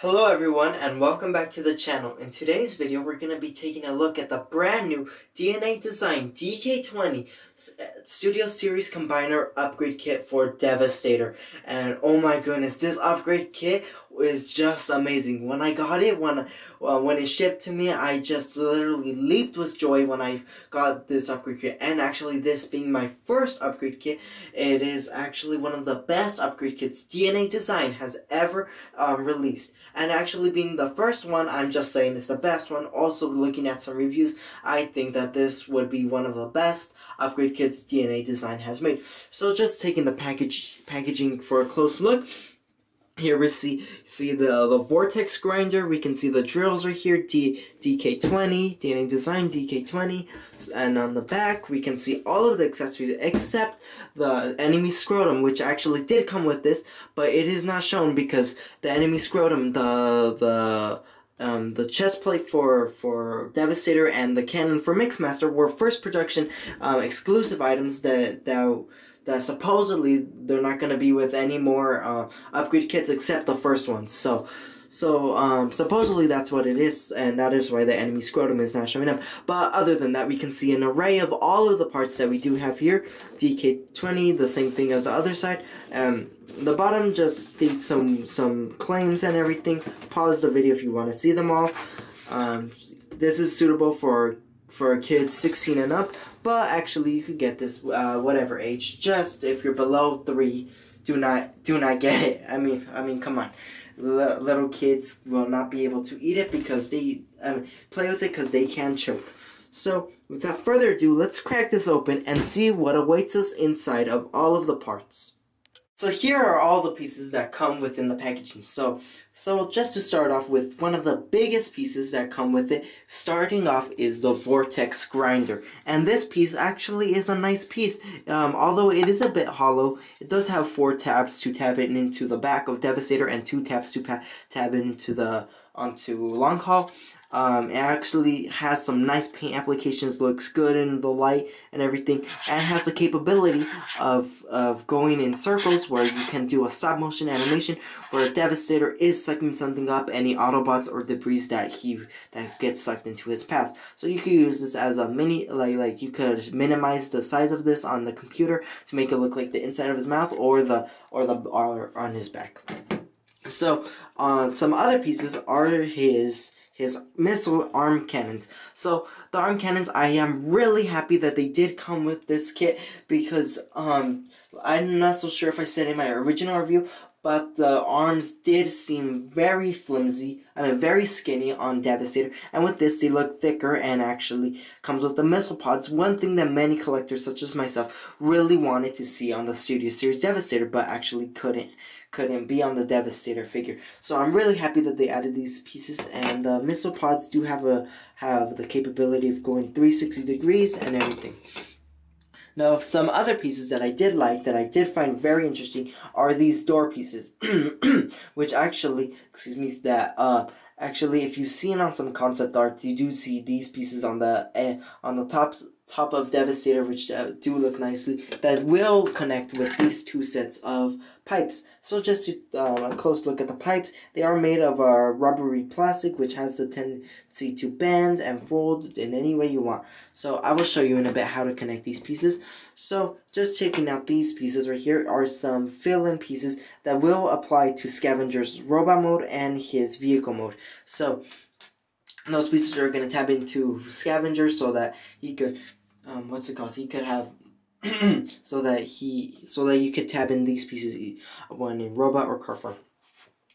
Hello everyone and welcome back to the channel. In today's video we're going to be taking a look at the brand new DNA Design DK20 uh, Studio Series Combiner Upgrade Kit for Devastator. And oh my goodness, this upgrade kit is just amazing. When I got it, when uh, when it shipped to me, I just literally leaped with joy when I got this upgrade kit. And actually, this being my first upgrade kit, it is actually one of the best upgrade kits DNA Design has ever um, released. And actually, being the first one, I'm just saying it's the best one. Also, looking at some reviews, I think that this would be one of the best upgrade kits DNA Design has made. So, just taking the package packaging for a close look. Here we see see the, the vortex grinder. We can see the drills right here, D, DK20, DNA Design DK20. And on the back, we can see all of the accessories except the enemy scrotum, which actually did come with this, but it is not shown because the enemy scrotum, the the um, the chest plate for for Devastator and the cannon for Mixmaster were first production um, exclusive items that that that supposedly they're not going to be with any more uh, upgrade kits except the first ones. So, so um, supposedly that's what it is, and that is why the enemy scrotum is not showing up. But other than that, we can see an array of all of the parts that we do have here. DK20, the same thing as the other side. Um, the bottom just states some some claims and everything. Pause the video if you want to see them all. Um, this is suitable for for kids 16 and up, but actually you could get this uh, whatever age. Just if you're below three, do not do not get it. I mean, I mean, come on, L little kids will not be able to eat it because they um, play with it because they can choke. So without further ado, let's crack this open and see what awaits us inside of all of the parts. So here are all the pieces that come within the packaging. So, so just to start off with, one of the biggest pieces that come with it, starting off is the Vortex Grinder. And this piece actually is a nice piece. Um, although it is a bit hollow, it does have four tabs to tab it into the back of Devastator and two tabs to tab it into the onto Long Haul. Um, it actually has some nice paint applications, looks good in the light and everything, and has the capability of, of going in circles where you can do a stop motion animation where a Devastator is sucking something up, any Autobots or debris that he that gets sucked into his path. So you could use this as a mini, like, like you could minimize the size of this on the computer to make it look like the inside of his mouth or the, or the, or on his back. So, uh, some other pieces are his his missile arm cannons. So the arm cannons, I am really happy that they did come with this kit because um I'm not so sure if I said in my original review, but the arms did seem very flimsy, I mean very skinny on Devastator, and with this they look thicker and actually comes with the missile pods, one thing that many collectors such as myself really wanted to see on the Studio Series Devastator, but actually couldn't couldn't be on the Devastator figure. So I'm really happy that they added these pieces, and the missile pods do have a have the capability of going 360 degrees and everything. Now, some other pieces that I did like, that I did find very interesting, are these door pieces, which actually, excuse me, that uh, actually, if you've seen on some concept arts, you do see these pieces on the uh, on the tops top of Devastator, which uh, do look nicely, that will connect with these two sets of pipes. So just to uh, a close look at the pipes, they are made of uh, rubbery plastic, which has the tendency to bend and fold in any way you want. So I will show you in a bit how to connect these pieces. So just taking out these pieces right here are some fill-in pieces that will apply to Scavenger's robot mode and his vehicle mode. So those pieces are going to tap into Scavenger so that he could, um, what's it called? He could have, so that he, so that you could tap in these pieces when in robot or car form.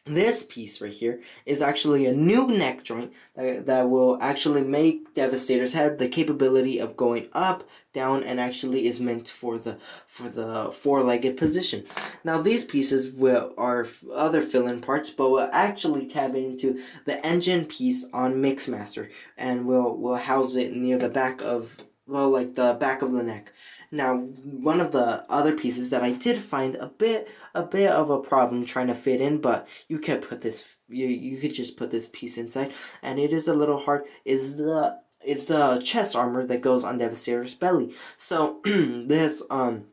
This piece right here is actually a new neck joint that, that will actually make Devastator's head the capability of going up, down, and actually is meant for the for the four-legged position. Now these pieces will are other fill-in parts, but will actually tab into the engine piece on Mixmaster, and will will house it near the back of well, like the back of the neck. Now, one of the other pieces that I did find a bit a bit of a problem trying to fit in, but you could put this you you could just put this piece inside, and it is a little hard. Is the is the chest armor that goes on Devastator's belly. So this um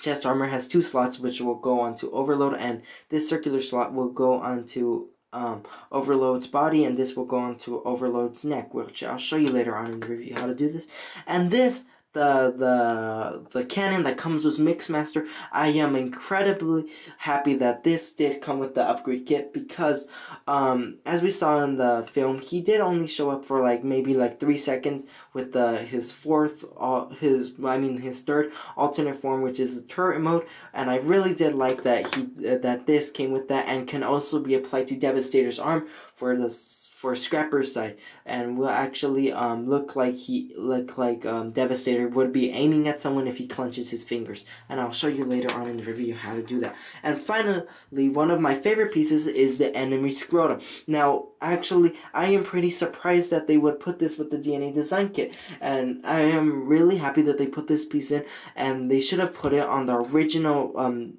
chest armor has two slots which will go onto overload, and this circular slot will go onto um, Overload's body, and this will go onto Overload's neck, which I'll show you later on in the review how to do this. And this the the the cannon that comes with Mixmaster. I am incredibly happy that this did come with the upgrade kit because um, as we saw in the film, he did only show up for like maybe like three seconds with the his fourth uh, his I mean his third alternate form, which is the turret mode, and I really did like that he uh, that this came with that and can also be applied to Devastator's arm for the for Scrapper's side, and will actually um, look like he look like um, Devastator would be aiming at someone if he clenches his fingers, and I'll show you later on in the review how to do that. And finally, one of my favorite pieces is the enemy scrotum. Now, actually, I am pretty surprised that they would put this with the DNA design kit, and I am really happy that they put this piece in, and they should have put it on the original um,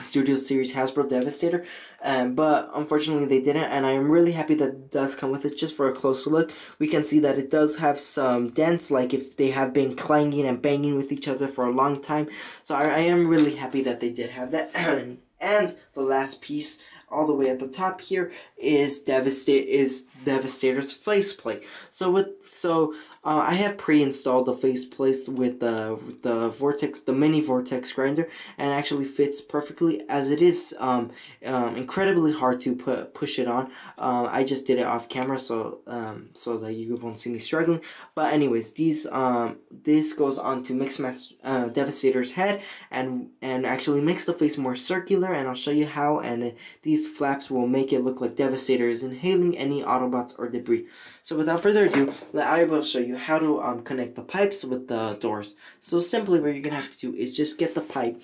Studio Series Hasbro Devastator, um, but unfortunately they didn't, and I am really happy that it does come with it. Just for a closer look, we can see that it does have some dents, like if they have been clanging and banging with each other for a long time. So I, I am really happy that they did have that. and the last piece, all the way at the top here, is Devastate is Devastator's faceplate. So with so uh, I have pre-installed the faceplate with the the vortex, the mini vortex grinder, and actually fits perfectly as it is. Um, um, incredibly hard to put push it on. Uh, I just did it off camera, so um, so that you won't see me struggling. But anyways, these um, this goes on to Mix uh, Devastator's head, and and actually makes the face more circular. And I'll show you how. And these flaps will make it look like Devastator is inhaling any Autobots or debris. So without further ado, I will show you how to um, connect the pipes with the doors. So simply what you're going to have to do is just get the pipe.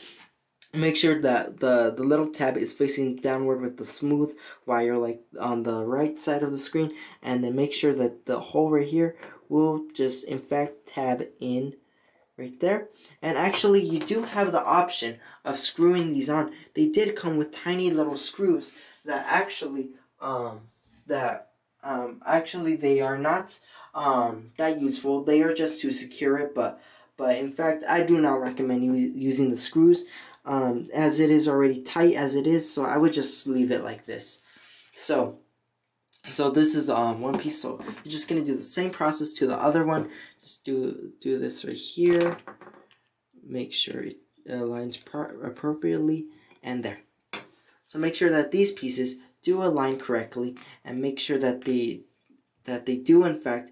Make sure that the the little tab is facing downward with the smooth wire like on the right side of the screen. And then make sure that the hole right here will just in fact tab in right there. And actually you do have the option of screwing these on. They did come with tiny little screws that actually um that um, actually, they are not um, that useful. They are just to secure it, but but in fact, I do not recommend using the screws um, as it is already tight as it is. So I would just leave it like this. So so this is um, one piece. So you're just gonna do the same process to the other one. Just do do this right here. Make sure it aligns appropriately and there. So make sure that these pieces do align correctly and make sure that they that they do in fact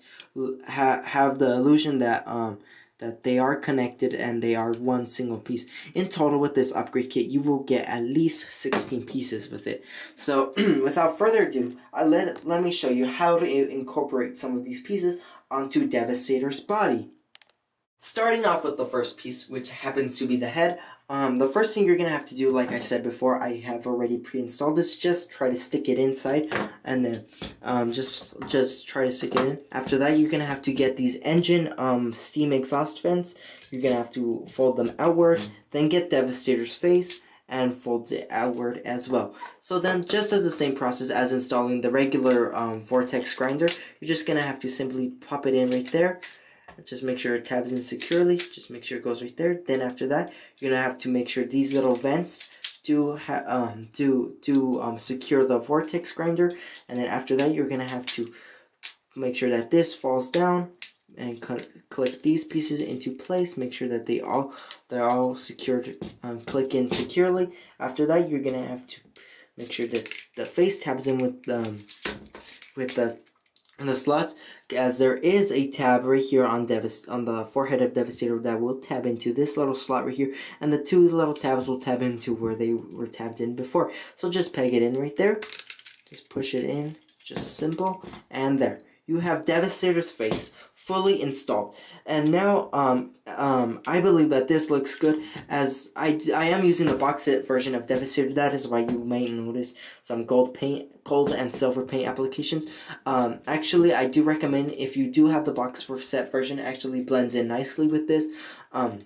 ha have the illusion that um that they are connected and they are one single piece. In total with this upgrade kit, you will get at least 16 pieces with it. So without further ado, I let, let me show you how to incorporate some of these pieces onto Devastator's body. Starting off with the first piece, which happens to be the head, um, the first thing you're going to have to do, like I said before, I have already pre-installed this, just try to stick it inside, and then um, just just try to stick it in. After that, you're going to have to get these engine um, steam exhaust vents. You're going to have to fold them outward, then get Devastator's face, and fold it outward as well. So then, just as the same process as installing the regular um, Vortex grinder, you're just going to have to simply pop it in right there, just make sure it tabs in securely. Just make sure it goes right there. Then after that, you're gonna have to make sure these little vents do um do do um secure the vortex grinder. And then after that, you're gonna have to make sure that this falls down and click these pieces into place. Make sure that they all they're all secured. Um, click in securely. After that, you're gonna have to make sure that the face tabs in with um with the in the slots as there is a tab right here on Devast on the forehead of Devastator that will tab into this little slot right here and the two little tabs will tab into where they were tabbed in before. So just peg it in right there. Just push it in just simple. And there. You have Devastator's face fully installed. And now, um, um, I believe that this looks good as I, I am using the box set version of Devastator. That is why you may notice some gold paint, gold and silver paint applications. Um, actually, I do recommend if you do have the box set version, actually blends in nicely with this. Um,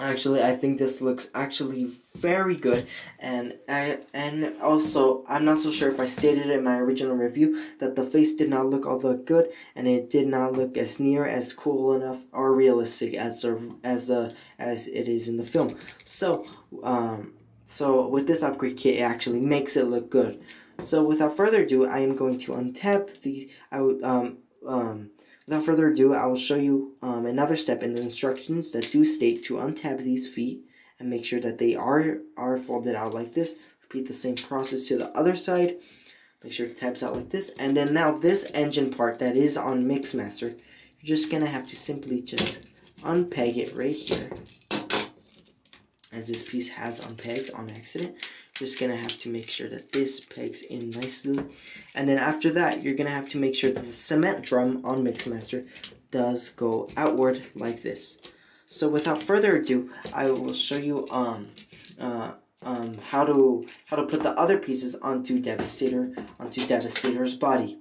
Actually, I think this looks actually very good, and I and also I'm not so sure if I stated in my original review that the face did not look all that good, and it did not look as near as cool enough or realistic as the as the as it is in the film. So um so with this upgrade kit, it actually makes it look good. So without further ado, I am going to untap the, I would, um, um, without further ado, I will show you um, another step in the instructions that do state to untab these feet and make sure that they are, are folded out like this. Repeat the same process to the other side. Make sure it tabs out like this. And then now this engine part that is on Mixmaster, you're just going to have to simply just unpeg it right here. As this piece has unpegged on accident. Just to have to make sure that this pegs in nicely. And then after that, you're to have to make sure that the cement drum on Mixmaster does go outward like this. So without further ado, I will show you um, uh, um, how to how to put the other pieces onto Devastator onto Devastator's body.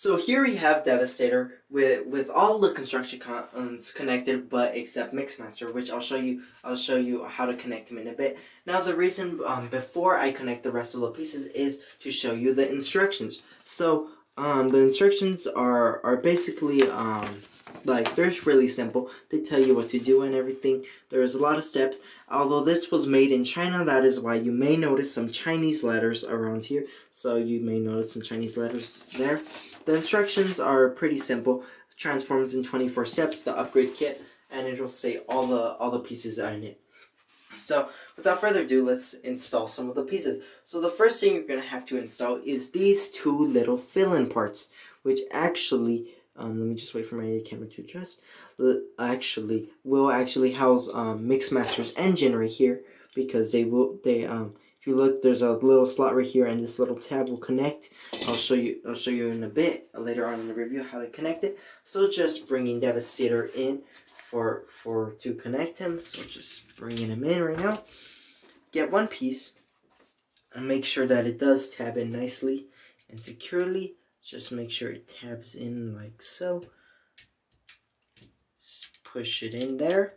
So here we have Devastator with with all the Constructicons connected, but except Mixmaster, which I'll show you. I'll show you how to connect them in a bit. Now the reason um, before I connect the rest of the pieces is to show you the instructions. So um, the instructions are are basically um, like, they're really simple. They tell you what to do and everything. There's a lot of steps. Although this was made in China, that is why you may notice some Chinese letters around here. So you may notice some Chinese letters there. The instructions are pretty simple. Transforms in 24 steps, the upgrade kit, and it'll say all the all the pieces in it. So, without further ado, let's install some of the pieces. So the first thing you're going to have to install is these two little fill-in parts, which actually um, let me just wait for my camera to adjust. Actually, will actually house um, Mixmaster's engine right here because they will they um if you look there's a little slot right here and this little tab will connect. I'll show you I'll show you in a bit uh, later on in the review how to connect it. So just bringing Devastator in for for to connect him. So just bringing him in right now. Get one piece and make sure that it does tab in nicely and securely just make sure it tabs in like so. Just push it in there.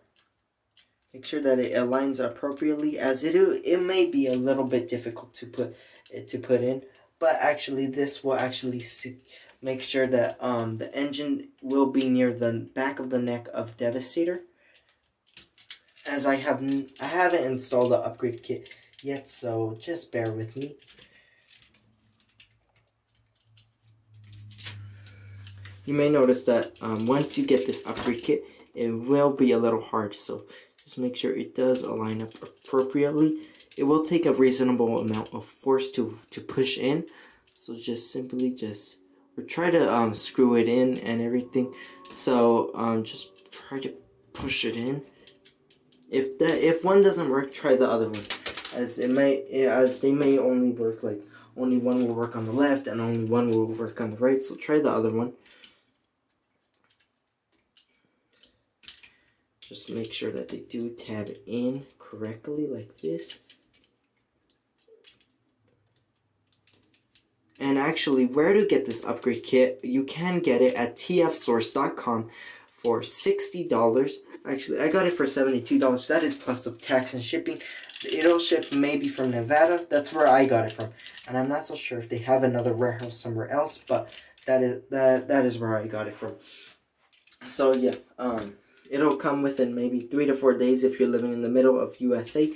Make sure that it aligns appropriately as it it may be a little bit difficult to put it to put in, but actually this will actually make sure that um the engine will be near the back of the neck of Devastator. As I have I haven't installed the upgrade kit yet, so just bear with me. you may notice that um, once you get this upgrade kit, it will be a little hard. So just make sure it does align up appropriately. It will take a reasonable amount of force to, to push in. So just simply just or try to um, screw it in and everything. So um, just try to push it in. If that if one doesn't work, try the other one, as it may as they may only work like only one will work on the left and only one will work on the right. So try the other one. Just make sure that they do tab in correctly like this. And actually, where to get this upgrade kit, you can get it at tfsource.com for $60. Actually, I got it for $72. That is plus the tax and shipping. It'll ship maybe from Nevada. That's where I got it from. And I'm not so sure if they have another warehouse somewhere else, but that is that that is where I got it from. So yeah, um It'll come within maybe three to four days if you're living in the middle of USA.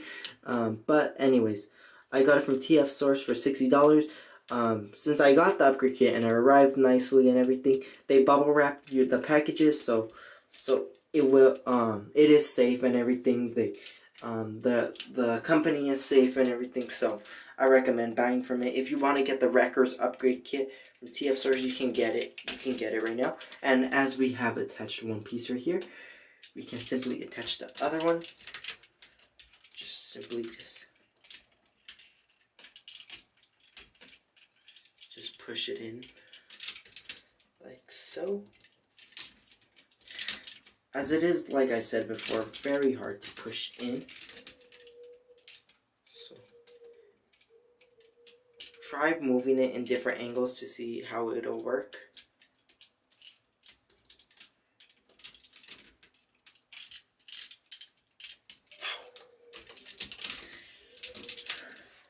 Um, but anyways, I got it from TF Source for $60. Um, since I got the upgrade kit and it arrived nicely and everything, they bubble wrap the packages so so it will um it is safe and everything. They um the the company is safe and everything so I recommend buying from it. If you want to get the Wreckers upgrade kit from TF Source, you can get it. You can get it right now. And as we have attached one piece right here, we can simply attach the other one. Just simply just just push it in like so. As it is, like I said before, very hard to push in. So try moving it in different angles to see how it'll work.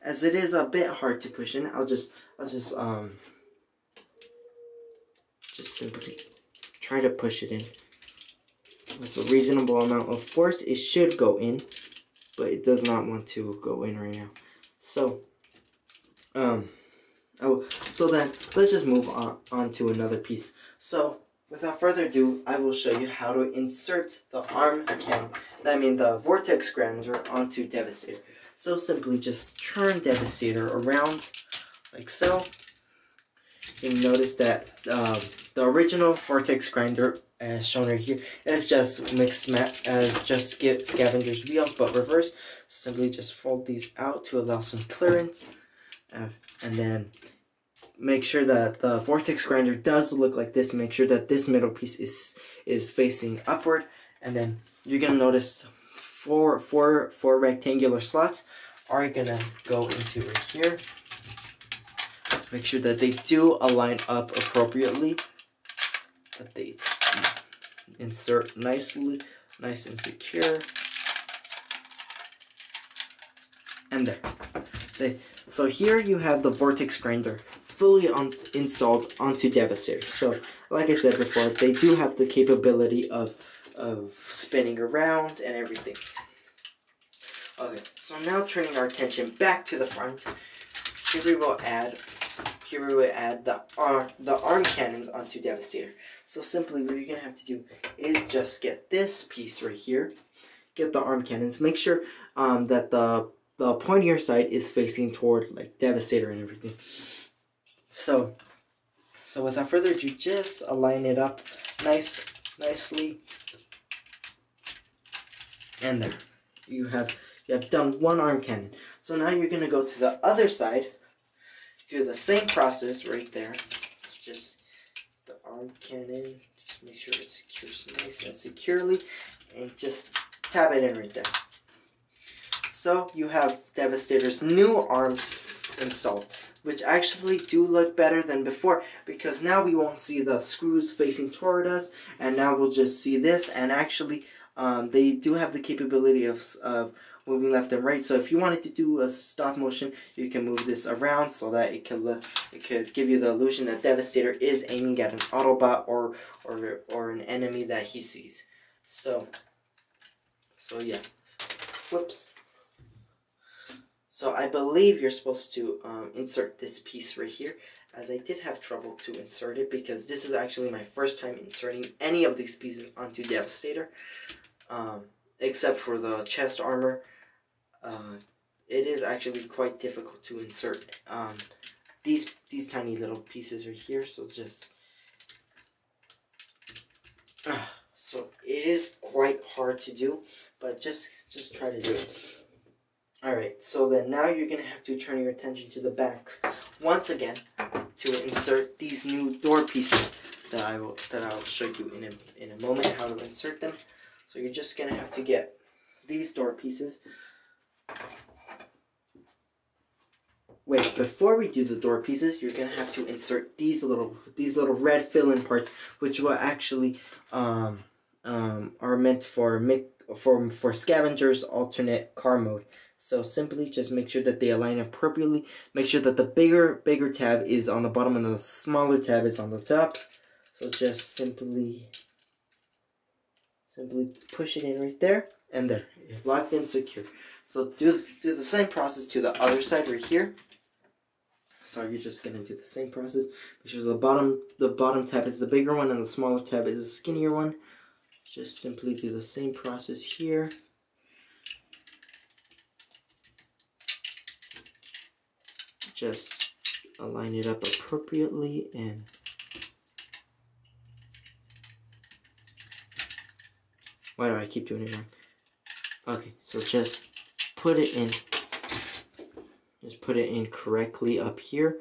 As it is a bit hard to push in, I'll just, I'll just, um, just simply try to push it in. With a reasonable amount of force, it should go in, but it does not want to go in right now. So, um, Oh, so then let's just move on, on to another piece. So without further ado, I will show you how to insert the arm cannon, I mean the vortex grinder onto Devastator. So simply just turn Devastator around like so. You notice that um, the original vortex grinder as shown right here is just mixed as just scavenger's wheels but reverse. So simply just fold these out to allow some clearance. Uh, and then make sure that the vortex grinder does look like this. Make sure that this middle piece is is facing upward, and then you're gonna notice four four four rectangular slots are gonna go into right here. Make sure that they do align up appropriately. That they insert nicely, nice and secure. And there. They so here you have the Vortex Grinder fully on, installed onto Devastator. So, like I said before, they do have the capability of, of spinning around and everything. Okay, so now turning our attention back to the front, here we will add here we will add the arm the arm cannons onto Devastator. So simply what you're gonna have to do is just get this piece right here, get the arm cannons, make sure um, that the the pointier side is facing toward like Devastator and everything. So, so without further ado, just align it up nice, nicely. And there, you have you have done one arm cannon. So now you're gonna go to the other side, do the same process right there. So just the arm cannon, just make sure it secures nice and securely, and just tap it in right there. So you have Devastator's new arms installed, which actually do look better than before because now we won't see the screws facing toward us and now we'll just see this and actually um, they do have the capability of, of moving left and right. So if you wanted to do a stop motion you can move this around so that it could it could give you the illusion that Devastator is aiming at an Autobot or or or an enemy that he sees. So so yeah. Whoops. So I believe you're supposed to um, insert this piece right here as I did have trouble to insert it because this is actually my first time inserting any of these pieces onto Devastator um, except for the chest armor. Uh, it is actually quite difficult to insert um, these these tiny little pieces right here so just uh, so it is quite hard to do but just just try to do it Alright, so then now you're to have to turn your attention to the back once again to insert these new door pieces that I will that I'll show you in a, in a moment how to insert them. So you're just to have to get these door pieces. Wait, before we do the door pieces, you're gonna have to insert these little these little red fill-in parts, which will actually um, um, are meant for make for for scavengers alternate car mode. So simply just make sure that they align appropriately. Make sure that the bigger, bigger tab is on the bottom and the smaller tab is on the top. So just simply, simply push it in right there and there. Locked in secure. So do, do the same process to the other side right here. So you're just gonna do the same process. Make sure the bottom the bottom tab is the bigger one and the smaller tab is the skinnier one. Just simply do the same process here. just align it up appropriately and why do I keep doing it wrong? Okay, so just put it in, just put it in correctly up here.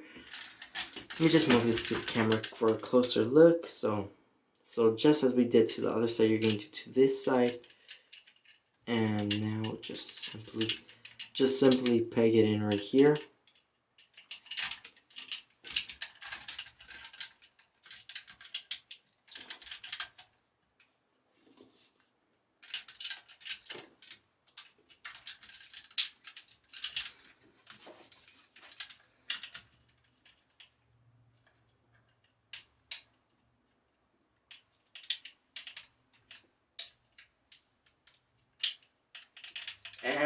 Let me just move this camera for a closer look. So, so just as we did to the other side, you're going to do to this side. And now just simply, just simply peg it in right here.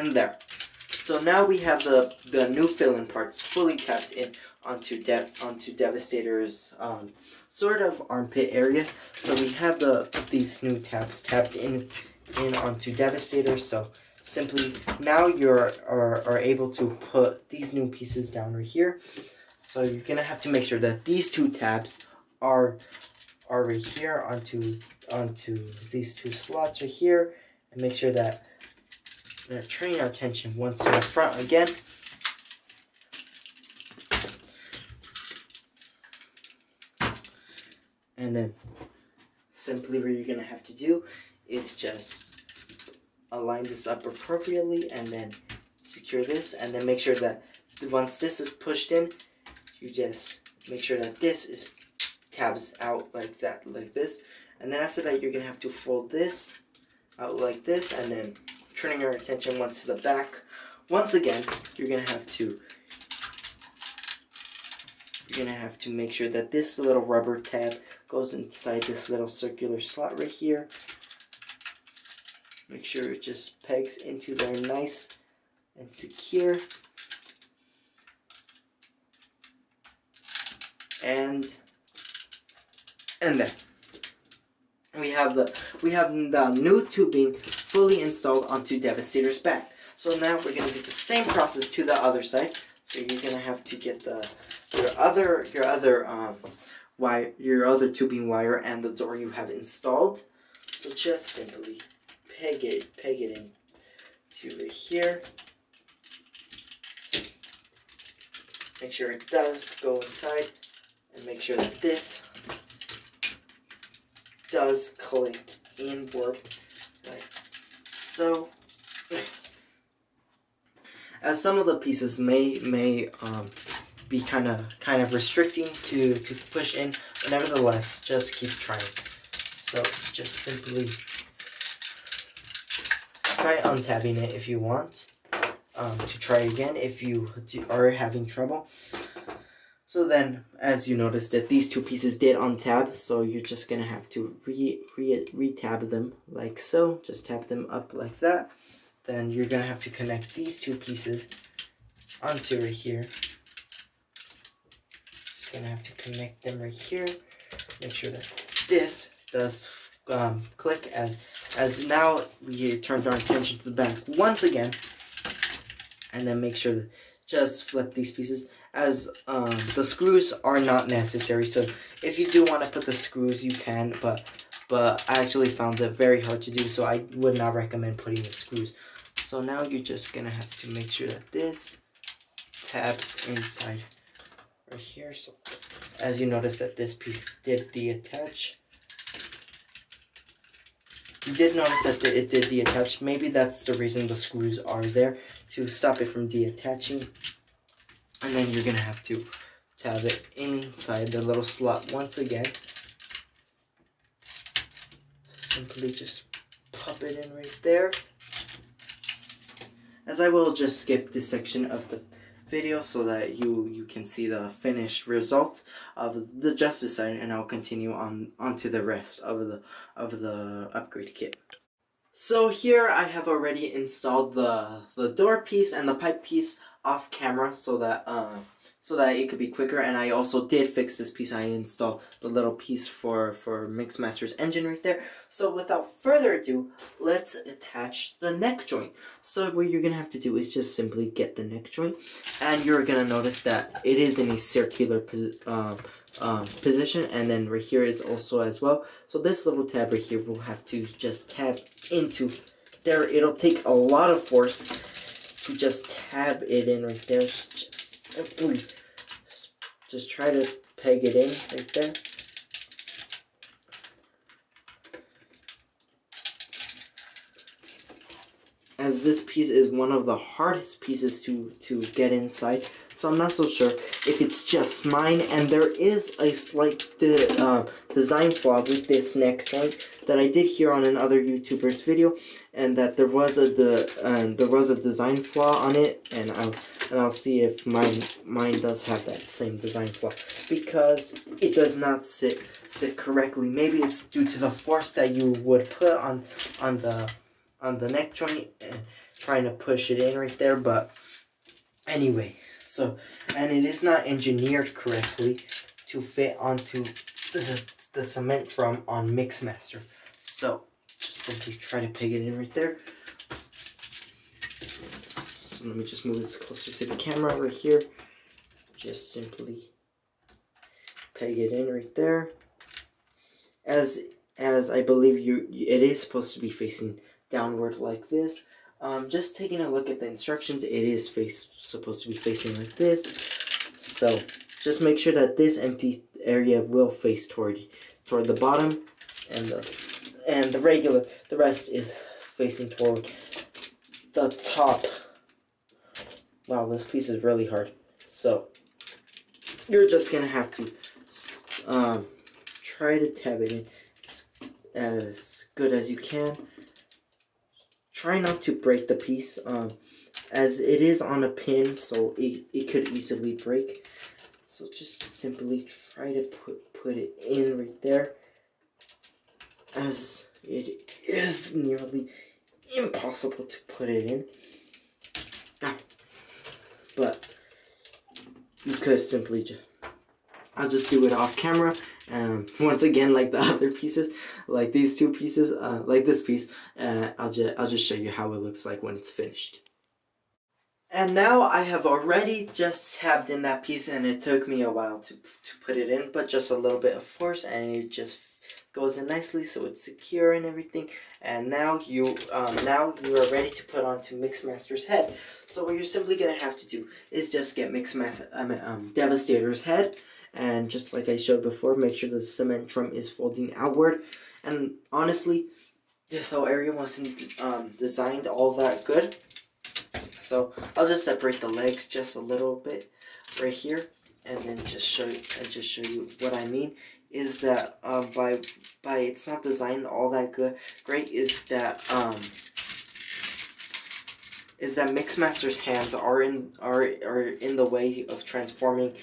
and there. So now we have the the new fill-in parts fully tapped in onto De onto Devastator's um, sort of armpit area. So we have the these new tabs tapped in in onto Devastator. So simply now you're are, are able to put these new pieces down right here. So you're gonna have to make sure that these two tabs are are right here onto onto these two slots right here and make sure that that train our tension once in the front again. And then simply what you're gonna have to do is just align this up appropriately and then secure this and then make sure that once this is pushed in, you just make sure that this is tabs out like that, like this. And then after that, you're gonna have to fold this out like this and then turning our attention once to the back. Once again, you're gonna have to you're gonna have to make sure that this little rubber tab goes inside this little circular slot right here. Make sure it just pegs into there nice and secure. And and then we have the we have the new tubing fully installed onto Devastator's back. So now we're gonna do the same process to the other side. So you're gonna have to get the your other your other um wire your other tubing wire and the door you have installed. So just simply peg it peg it in to right here. Make sure it does go inside and make sure that this does click inward like so. As some of the pieces may may um, be kind of kind of restricting to to push in, but nevertheless, just keep trying. So just simply try untabbing it if you want. Um, to try again if you are having trouble. So then, as you noticed that these two pieces did untab, so you're just gonna have to re, re, re-tab them like so. Just tap them up like that. Then you're gonna have to connect these two pieces onto right here. Just gonna have to connect them right here. Make sure that this does um, click as as now we turned our attention to the back once again. And then make sure that just flip these pieces as um, the screws are not necessary. So if you do want to put the screws, you can, but but I actually found it very hard to do, so I would not recommend putting the screws. So now you're just gonna have to make sure that this tabs inside right here. So as you notice that this piece did deattach. You did notice that it did deattach. Maybe that's the reason the screws are there to stop it from deattaching. And then you're gonna have to tab it inside the little slot once again. Simply just pop it in right there. As I will just skip this section of the video so that you you can see the finished result of the justice side and I'll continue on onto the rest of the of the upgrade kit. So here I have already installed the the door piece and the pipe piece off camera so that uh, so that it could be quicker. And I also did fix this piece. I installed the little piece for for Mixmaster's engine right there. So without further ado let's attach the neck joint. So what you're gonna have to do is just simply get the neck joint. And you're gonna notice that it is in a circular um, um, position. And then right here is also as well. So this little tab right here will have to just tap into there. It'll take a lot of force to just tab it in right there. Just simply, just try to peg it in right there. As this piece is one of the hardest pieces to, to get inside, so I'm not so sure if it's just mine, and there is a slight uh, design flaw with this neck joint that I did hear on another YouTuber's video, and that there was a the uh, there was a design flaw on it, and I'll and I'll see if mine mine does have that same design flaw because it does not sit sit correctly. Maybe it's due to the force that you would put on on the on the neck joint. And trying to push it in right there, but anyway, so, and it is not engineered correctly to fit onto the, the cement drum on Mixmaster. So, simply try to peg it in right there. So let me just move this closer to the camera right here. Just simply peg it in right there. As as I believe you it is supposed to be facing downward like this. Um, just taking a look at the instructions, it is face supposed to be facing like this. So just make sure that this empty area will face toward toward the bottom, and the and the regular the rest is facing toward the top. Wow, this piece is really hard. So you're just gonna have to um, try to tab it in as good as you can. Try not to break the piece um, as it is on a pin so it, it could easily break. So just simply try to put, put it in right there as it is nearly impossible to put it in. Ah. But you could simply just I'll just do it off camera. Um, once again, like the other pieces, like these two pieces, uh, like this piece, uh, I'll just I'll just show you how it looks like when it's finished. And now I have already just tabbed in that piece, and it took me a while to to put it in, but just a little bit of force, and it just goes in nicely, so it's secure and everything. And now you um, now you are ready to put onto Mixmaster's head. So what you're simply gonna have to do is just get Mixmaster um, um, Devastator's head. And just like I showed before make sure the cement drum is folding outward. And honestly this whole area wasn't um, designed all that good. So I'll just separate the legs just a little bit right here. And then just show you and just show you what I mean is that um, by by it's not designed all that good great is that um, is that Mixmaster's hands are in are are in the way of transforming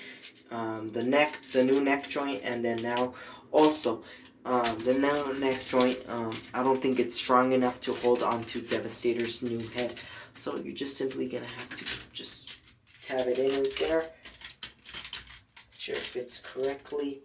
um, the neck, the new neck joint, and then now also um, the now neck joint. Um, I don't think it's strong enough to hold on to Devastator's new head, so you're just simply gonna have to just tab it in right there. Make sure it fits correctly.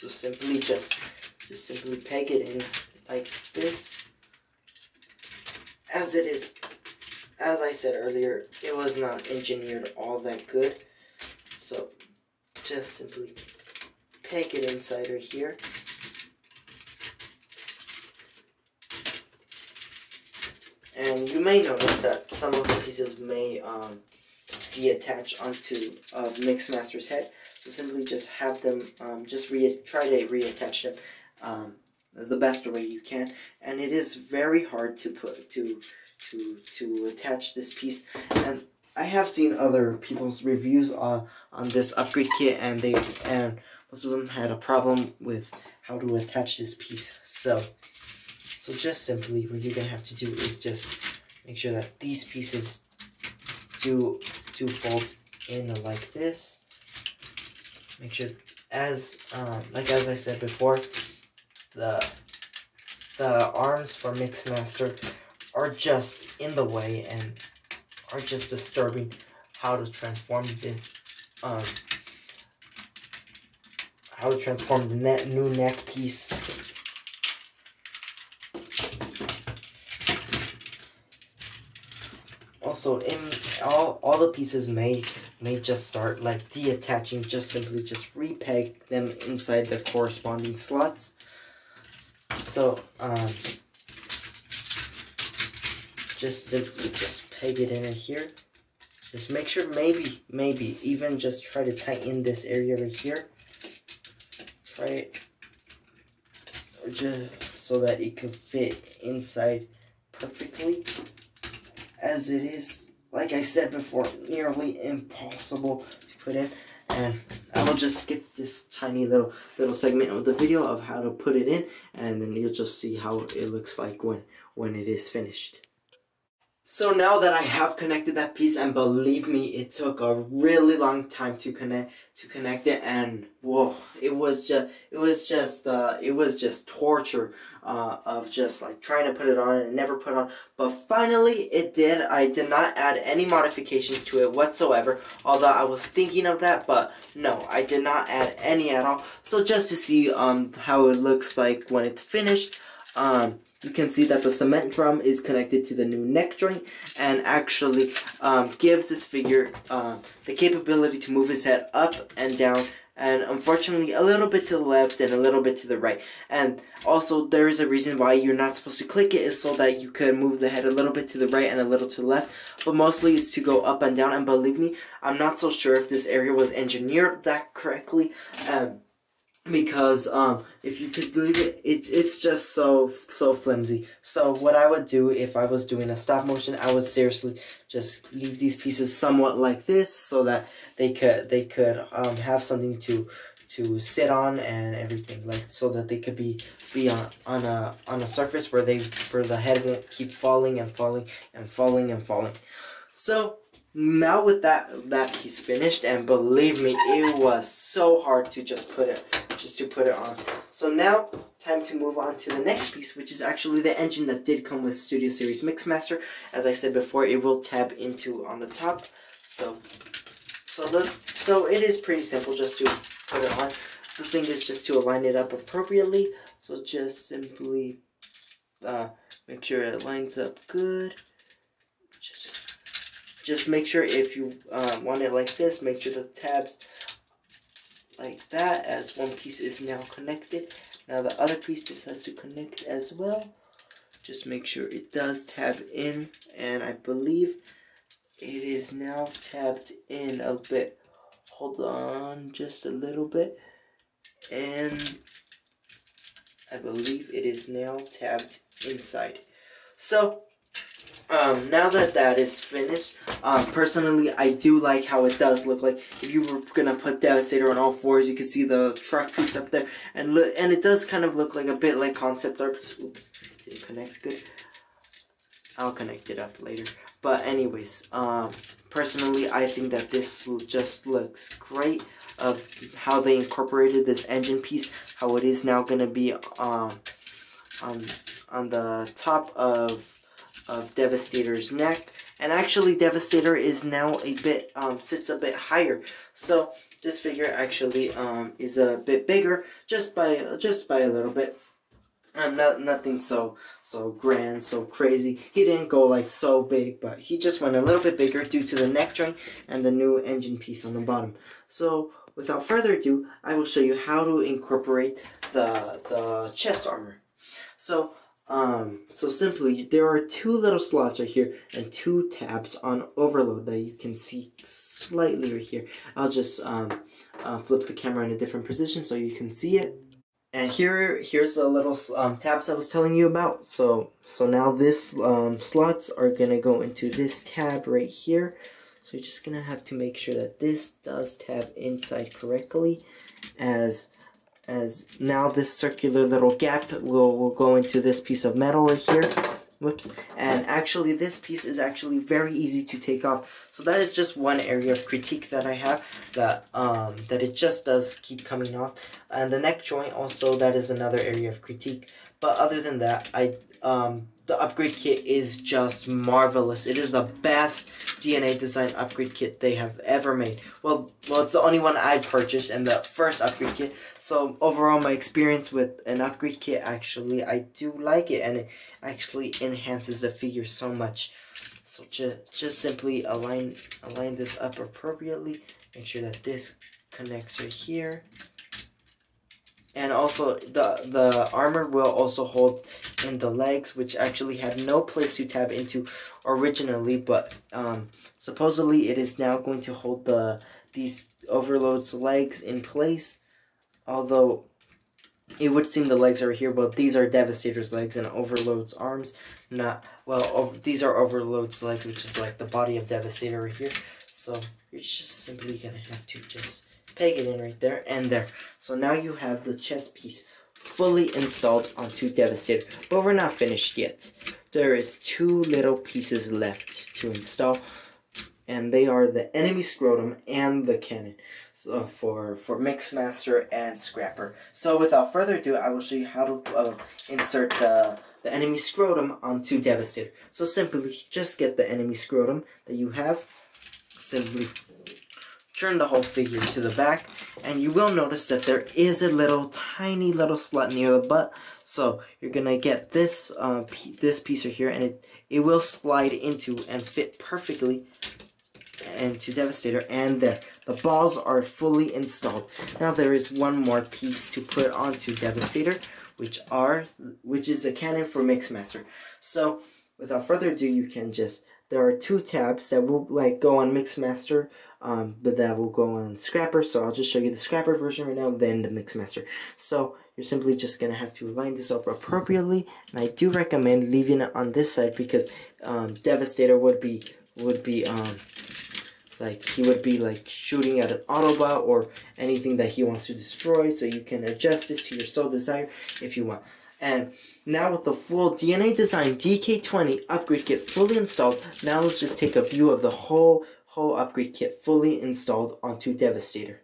So simply just, just simply peg it in like this. As it is, as I said earlier, it was not engineered all that good. So just simply peg it inside right here. And you may notice that some of the pieces may um, detach onto uh, Mixmaster's head. Simply just have them, um, just re try to reattach them um, the best way you can. And it is very hard to put to to to attach this piece. And I have seen other people's reviews on on this upgrade kit, and they and most of them had a problem with how to attach this piece. So so just simply what you're gonna have to do is just make sure that these pieces do do fold in like this make sure as um, like as I said before the the arms for Mixmaster are just in the way and are just disturbing how to transform the um how to transform the net new neck piece. Also in all all the pieces may may just start like deattaching, just simply just repeg them inside the corresponding slots. So, um, just simply just peg it in here. Just make sure maybe, maybe even just try to tighten this area right here. Try it just so that it can fit inside perfectly as it is like I said before, nearly impossible to put in. And I will just skip this tiny little little segment of the video of how to put it in, and then you'll just see how it looks like when when it is finished. So now that I have connected that piece, and believe me, it took a really long time to connect to connect it, and whoa, it was just it was just uh, it was just torture uh, of just like trying to put it on and never put on. But finally, it did. I did not add any modifications to it whatsoever, although I was thinking of that, but no, I did not add any at all. So just to see um how it looks like when it's finished, um you can see that the cement drum is connected to the new neck joint and actually um, gives this figure uh, the capability to move his head up and down and unfortunately a little bit to the left and a little bit to the right. And also there is a reason why you're not supposed to click it is so that you could move the head a little bit to the right and a little to the left. But mostly it's to go up and down. And believe me I'm not so sure if this area was engineered that correctly. Um, because um if you could leave it, it it's just so so flimsy. So what i would do if i was doing a stop motion i would seriously just leave these pieces somewhat like this so that they could they could um have something to to sit on and everything like so that they could be be on on a on a surface where they where the head won't keep falling and falling and falling and falling. So now with that that piece finished and believe me it was so hard to just put it just to put it on. So now, time to move on to the next piece, which is actually the engine that did come with Studio Series Mixmaster. As I said before, it will tab into on the top. So, so the so it is pretty simple just to put it on. The thing is just to align it up appropriately. So just simply uh, make sure it lines up good. Just, make sure if you uh, want it like this, make sure the tabs like that as one piece is now connected. Now the other piece just has to connect as well. Just make sure it does tab in and I believe it is now tabbed in a bit. Hold on just a little bit and I believe it is now tabbed inside. So um, now that that is finished, um, personally, I do like how it does look like. If you were gonna put Devastator on all fours, you can see the truck piece up there, and look, and it does kind of look like a bit like concept art. Oops, didn't connect good. I'll connect it up later. But anyways, um, personally, I think that this just looks great of how they incorporated this engine piece, how it is now gonna be um, on on the top of of Devastator's neck. And actually, Devastator is now a bit, um, sits a bit higher. So, this figure actually um, is a bit bigger, just by, just by a little bit. Not, nothing so so grand, so crazy. He didn't go like so big, but he just went a little bit bigger due to the neck joint and the new engine piece on the bottom. So without further ado, I will show you how to incorporate the the chest armor. So um, so simply, there are two little slots right here and two tabs on overload that you can see slightly right here. I'll just um, uh, flip the camera in a different position so you can see it. And here, here's the little um, tabs I was telling you about. So, so now this um, slots are gonna go into this tab right here. So you're just gonna have to make sure that this does tab inside correctly as as now this circular little gap will, will go into this piece of metal right here. Whoops. And actually this piece is actually very easy to take off. So that is just one area of critique that I have that um that it just does keep coming off. And the neck joint also that is another area of critique. But other than that I um the upgrade kit is just marvelous. It is the best DNA design upgrade kit they have ever made. Well, well, it's the only one I purchased and the first upgrade kit. So overall, my experience with an upgrade kit, actually, I do like it, and it actually enhances the figure so much. So just just simply align align this up appropriately. Make sure that this connects right here and also the the armor will also hold in the legs which actually had no place to tab into originally but um, supposedly it is now going to hold the these overloads legs in place. Although it would seem the legs are here but these are devastator's legs and overloads arms not well these are overloads legs which is like the body of devastator right here. So you're just simply gonna have to just peg it in right there and there. So now you have the chest piece fully installed onto Devastator. But we're not finished yet. there is two little pieces left to install and they are the enemy scrotum and the cannon so for for mixmaster and scrapper so without further ado i will show you how to uh, insert the the enemy scrotum onto devastator so simply just get the enemy scrotum that you have simply turn the whole figure to the back and you will notice that there is a little tiny little slot near the butt so you're gonna get this uh, this piece right here and it it will slide into and fit perfectly into Devastator and there. The balls are fully installed. Now there is one more piece to put onto Devastator, which are which is a cannon for Mixmaster. So without further ado, you can just there are two tabs that will like go on Mixmaster, um, but that will go on Scrapper. So I'll just show you the Scrapper version right now, then the Mixmaster. So you're simply just gonna have to line this up appropriately, and I do recommend leaving it on this side because um, Devastator would be would be um, like he would be like shooting at an Autobot or anything that he wants to destroy. So you can adjust this to your sole desire if you want. And now with the full DNA Design DK20 upgrade kit fully installed, now let's just take a view of the whole whole upgrade kit fully installed onto Devastator.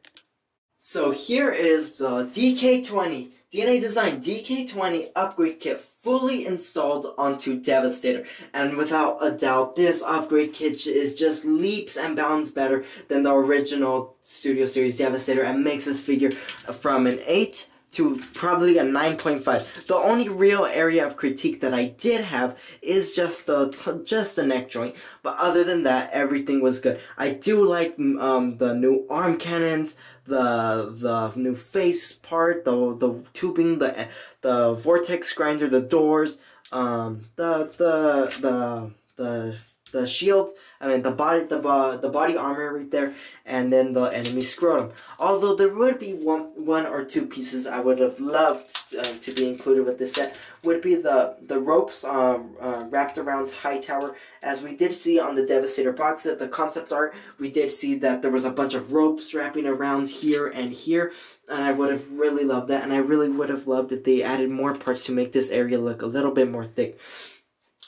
So here is the DK20 DNA Design DK20 upgrade kit fully installed onto Devastator. And without a doubt, this upgrade kit is just leaps and bounds better than the original Studio Series Devastator and makes this figure from an 8 to probably a 9.5. The only real area of critique that I did have is just the just the neck joint, but other than that, everything was good. I do like um, the new arm cannons, the the new face part, the the tubing, the the vortex grinder, the doors, um, the the the the the shield, I mean the body, the uh, the body armor right there, and then the enemy scrotum. Although there would be one one or two pieces I would have loved uh, to be included with this set would be the the ropes um, uh, wrapped around Hightower, as we did see on the Devastator box set, the concept art. We did see that there was a bunch of ropes wrapping around here and here, and I would have really loved that. And I really would have loved if they added more parts to make this area look a little bit more thick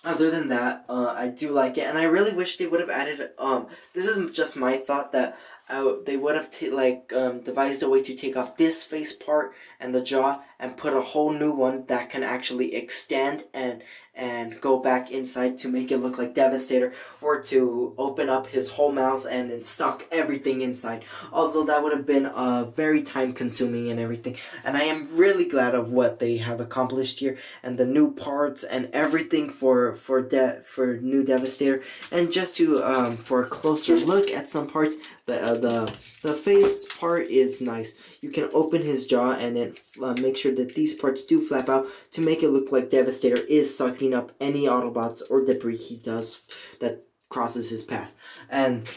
other than that, uh, I do like it, and I really wish they would have added. Um, this is just my thought that I, they would have like um, devised a way to take off this face part and the jaw and put a whole new one that can actually extend and and go back inside to make it look like Devastator or to open up his whole mouth and then suck everything inside. Although that would have been uh, very time consuming and everything. And I am really glad of what they have accomplished here and the new parts and everything for for de for new Devastator. And just to um, for a closer look at some parts, the uh, the the face part is nice. You can open his jaw and then uh, make sure that these parts do flap out to make it look like Devastator is sucking up any Autobots or debris he does that crosses his path. And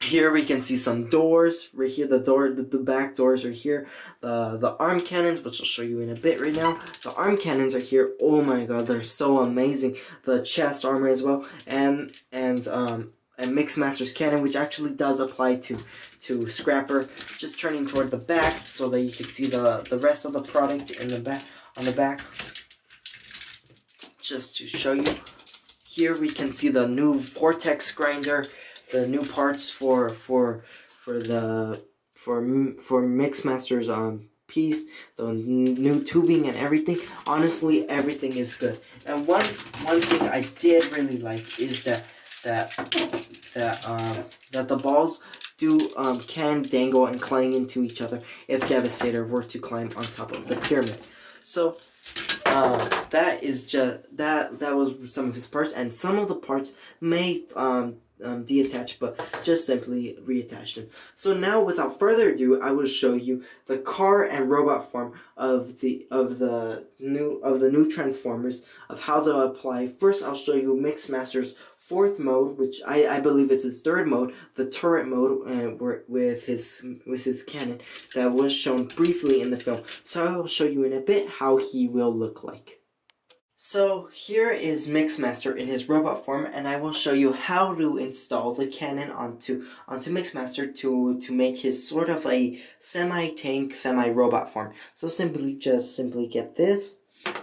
here we can see some doors. Right here, the door, the, the back doors are here. The the arm cannons, which I'll show you in a bit right now. The arm cannons are here. Oh my god, they're so amazing. The chest armor as well, and and um and Mixmaster's cannon, which actually does apply to to Scrapper. Just turning toward the back so that you can see the the rest of the product in the back on the back. Just to show you, here we can see the new vortex grinder, the new parts for for for the for for Mixmaster's um piece, the new tubing and everything. Honestly, everything is good. And one one thing I did really like is that that that um, that the balls do um, can dangle and clang into each other if Devastator were to climb on top of the pyramid. So uh, that is just that that was some of his parts, and some of the parts may um, um, detach, but just simply reattach them. So now, without further ado, I will show you the car and robot form of the of the new of the new Transformers of how they'll apply. First, I'll show you Mixmaster's fourth mode, which I, I believe it's his third mode, the turret mode uh, with his with his cannon that was shown briefly in the film. So I will show you in a bit how he will look like. So here is Mixmaster in his robot form and I will show you how to install the cannon onto onto Mixmaster to to make his sort of a semi-tank, semi-robot form. So simply just simply get this,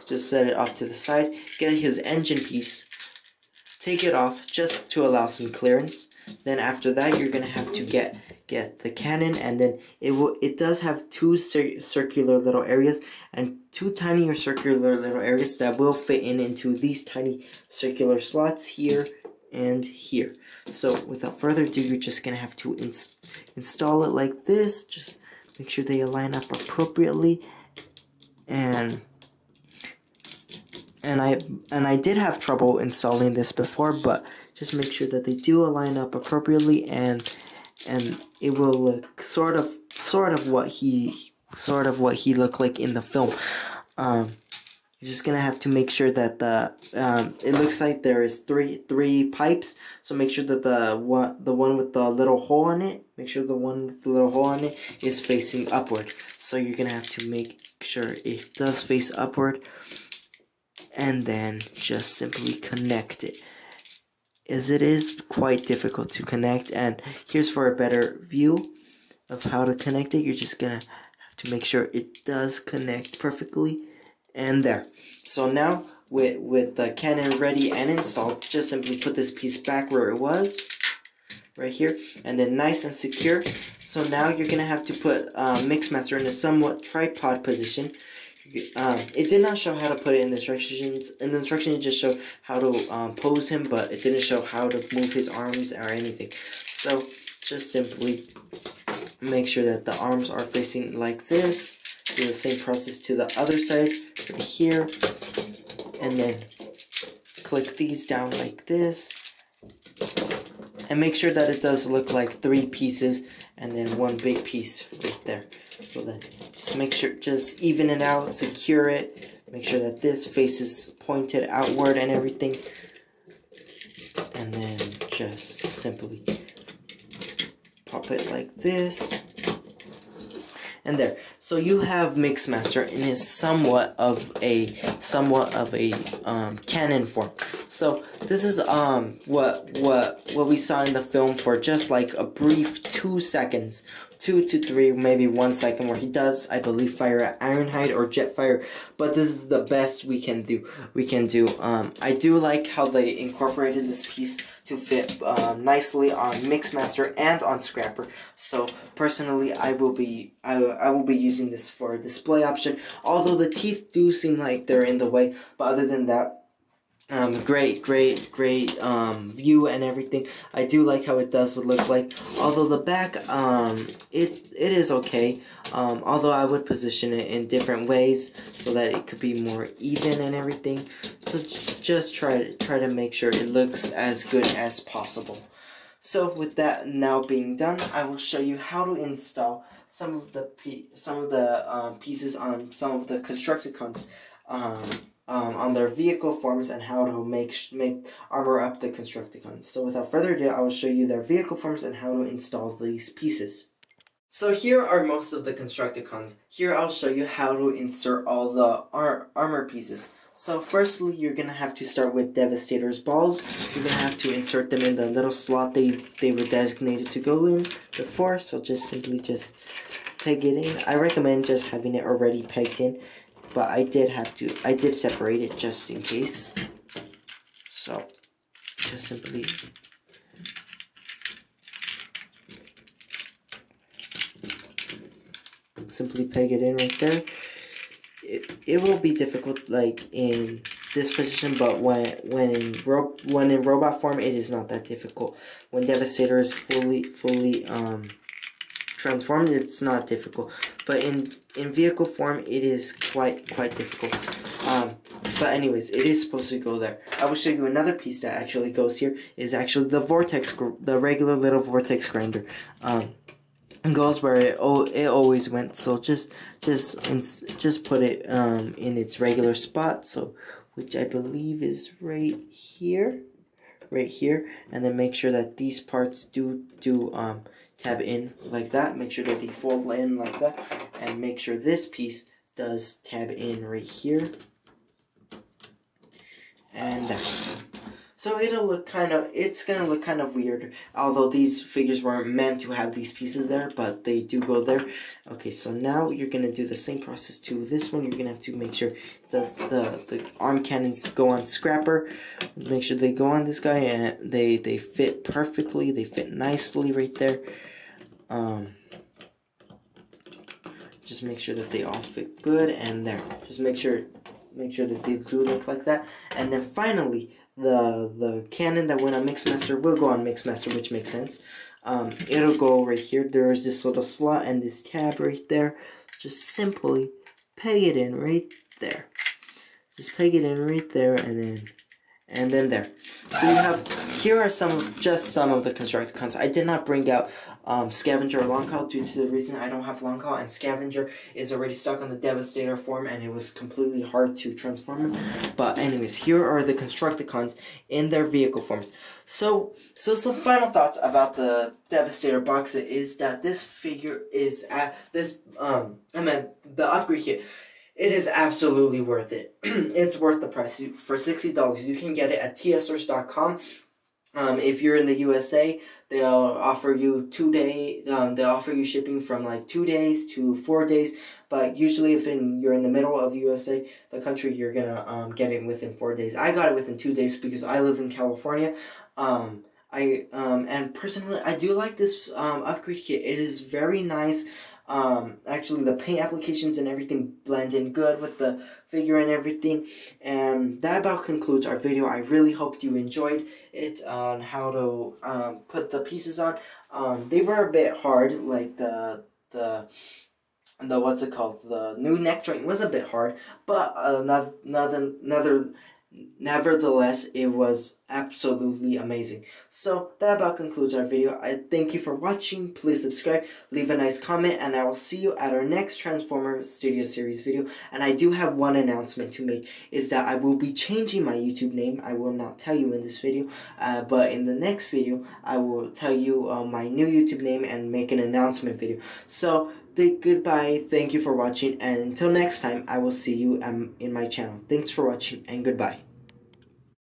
just set it off to the side, get his engine piece take it off just to allow some clearance. Then after that, you're gonna have to get get the cannon, and then it will it does have two cir circular little areas and two tinier circular little areas that will fit in into these tiny circular slots here and here. So without further ado, you're just gonna have to ins install it like this. Just make sure they align up appropriately, and and I and I did have trouble installing this before, but just make sure that they do align up appropriately, and and it will look sort of sort of what he sort of what he looked like in the film. Um, you're just gonna have to make sure that the um, it looks like there is three three pipes. So make sure that the one the one with the little hole in it make sure the one with the little hole in it is facing upward. So you're gonna have to make sure it does face upward and then just simply connect it as it is quite difficult to connect and here's for a better view of how to connect it you're just gonna have to make sure it does connect perfectly and there. So now with, with the cannon ready and installed, just simply put this piece back where it was, right here, and then nice and secure. So now you're to have to put uh, Mixmaster in a somewhat tripod position. Um, it did not show how to put it in the instructions. In the instructions, it just showed how to um, pose him, but it didn't show how to move his arms or anything. So just simply make sure that the arms are facing like this do the same process to the other side right here and then click these down like this and make sure that it does look like three pieces and then one big piece right there so then just make sure just even it out secure it make sure that this face is pointed outward and everything and then just simply pop it like this and there. So you have Mixmaster in his somewhat of a somewhat of a um, cannon form. So this is um what what what we saw in the film for just like a brief two seconds, two to three, maybe one second, where he does, I believe, fire at Ironhide or Jetfire. But this is the best we can do. We can do. Um, I do like how they incorporated this piece to fit um, nicely on Mixmaster and on Scrapper. So personally, I will be I, I will be using this for a display option. Although the teeth do seem like they're in the way, but other than that, um, great, great, great um, view and everything. I do like how it does look like. Although the back, um, it it is okay. Um, although I would position it in different ways so that it could be more even and everything. So just try to try to make sure it looks as good as possible. So with that now being done, I will show you how to install some of the some of the um, pieces on some of the Constructicons. Um, um, on their vehicle forms and how to make make armor up the Constructicons. So without further ado, I will show you their vehicle forms and how to install these pieces. So here are most of the Constructicons. Here I'll show you how to insert all the ar armor pieces. So firstly, you're going to have to start with Devastator's balls. You're going to have to insert them in the little slot they, they were designated to go in before. So just simply just peg it in. I recommend just having it already pegged in but I did have to, I did separate it just in case. So, just simply simply peg it in right there. It, it will be difficult like in this position, but when when in ro when in robot form, it is not that difficult. When Devastator is fully fully um transformed, it's not difficult. But in in vehicle form, it is quite quite difficult. Um, but anyways, it is supposed to go there. I will show you another piece that actually goes here. Is actually the vortex, the regular little vortex grinder. Um, goes where it oh it always went. So just just just put it um in its regular spot. So which I believe is right here, right here, and then make sure that these parts do do um tab in like that. Make sure that they fold in like that. And make sure this piece does tab in right here. And. So it'll look kind of, it's gonna look kind of weird, although these figures weren't meant to have these pieces there, but they do go there. Okay, so now you're gonna do the same process to this one. You're gonna have to make sure the, the, the arm cannons go on Scrapper. Make sure they go on this guy and they, they fit perfectly. They fit nicely right there. Um, just make sure that they all fit good and there. Just make sure make sure that they do look like that. And then finally, the the cannon that went on Mixmaster will go on Mixmaster, which makes sense. Um, it'll go right here. There is this little slot and this tab right there. Just simply peg it in right there. Just peg it in right there and then and then there. So you have here are some just some of the Constructicons. I did not bring out um, Scavenger Long Haul due to the reason I don't have Long Haul and Scavenger is already stuck on the Devastator form and it was completely hard to transform him. But anyways, here are the Constructicons in their vehicle forms. So, so some final thoughts about the Devastator box is that this figure is at this um I mean the upgrade kit. It is absolutely worth it. it's worth the price. For $60, you can get it at tfsource.com. Um, if you're in the USA, they'll offer you two day. Um, they offer you shipping from like two days to four days. But usually, if in, you're in the middle of USA, the country, you're gonna um, get it within four days. I got it within two days because I live in California. Um, I um, and personally, I do like this um, upgrade kit. It is very nice. Um, actually, the paint applications and everything blend in good with the figure and everything. And that about concludes our video. I really hope you enjoyed it on how to um, put the pieces on. Um, they were a bit hard, like the the the what's it called? The new neck joint was a bit hard, but another another another Nevertheless, it was absolutely amazing. So, that about concludes our video. I thank you for watching. Please subscribe, leave a nice comment, and I will see you at our next Transformer Studio Series video. And I do have one announcement to make, is that I will be changing my YouTube name. I will not tell you in this video, uh, but in the next video, I will tell you uh, my new YouTube name and make an announcement video. So, goodbye, thank you for watching, and until next time, I will see you um, in my channel. Thanks for watching, and goodbye.